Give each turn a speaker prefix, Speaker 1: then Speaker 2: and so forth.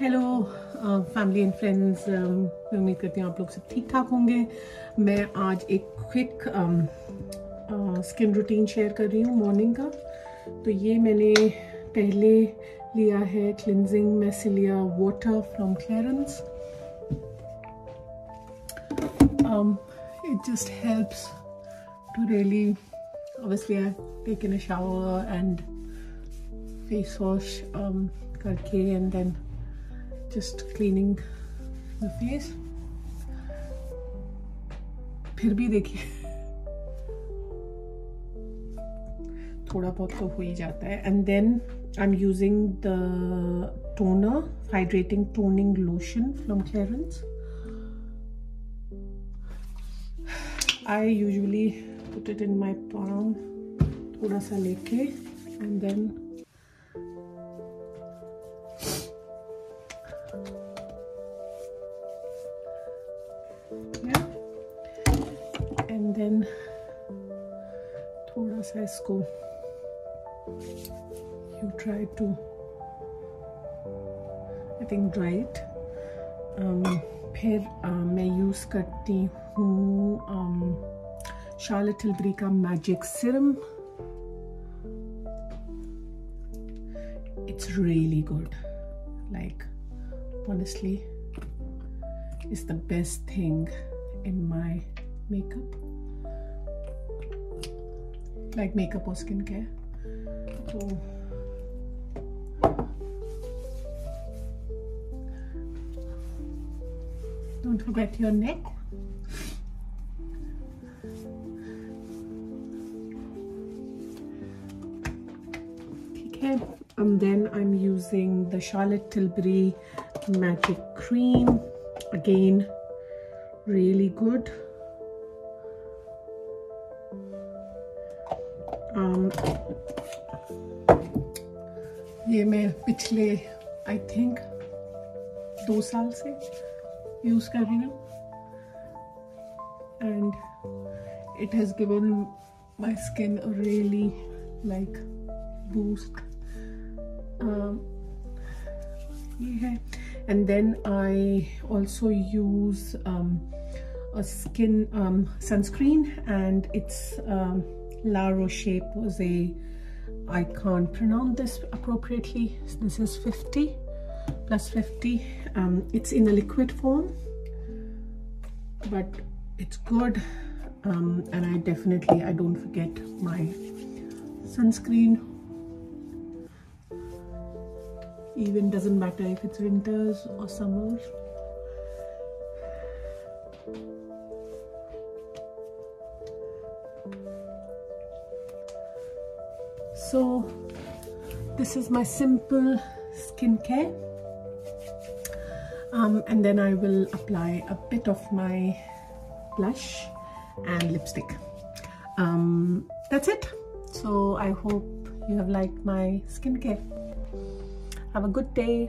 Speaker 1: Hello family and friends मैं उम्मीद करती हूँ आप लोग सब ठीक ठाक होंगे। मैं आज एक क्विक स्किन रूटीन शेयर कर रही हूँ मॉर्निंग का। तो ये मैंने पहले लिया है क्लिनजिंग में से लिया water from Clarins it just helps to really obviously I've taken a shower and face wash um, करके and then just cleaning the face फिर भी देखिए। थोड़ा बहुत तो हो ही जाता है। And then I am using the toner hydrating toning lotion from Clarins I usually put it in my palm, थोड़ा सा लेके, and then देन थोड़ा सा इसको you try to I think dried फिर uh, मैं यूज़ करती हूँ um, शार्लेट हिलबरी का magic serum it's really good like honestly is the best thing in my makeup like makeup और स्किन केयर तो डोंट फॉरगेट योर नेक ठीक है and then I am using the Charlotte Tilbury magic cream again really good um, ये मैं पिछले I think दो साल से यूज़ कर रही हूँ। And it has given my skin really like boost ये है। And then I also use um, a skin um, La Roche Posay I can't pronounce this appropriately this is 50 plus 50 um, it's in a liquid form but it's good um, and I definitely I don't forget my sunscreen. Even doesn't matter if it's winters or summers so this is my simple skincare. Um, and then I will apply a bit of my blush and lipstick. Um, that's it. So I hope you have liked my skincare. Have a good day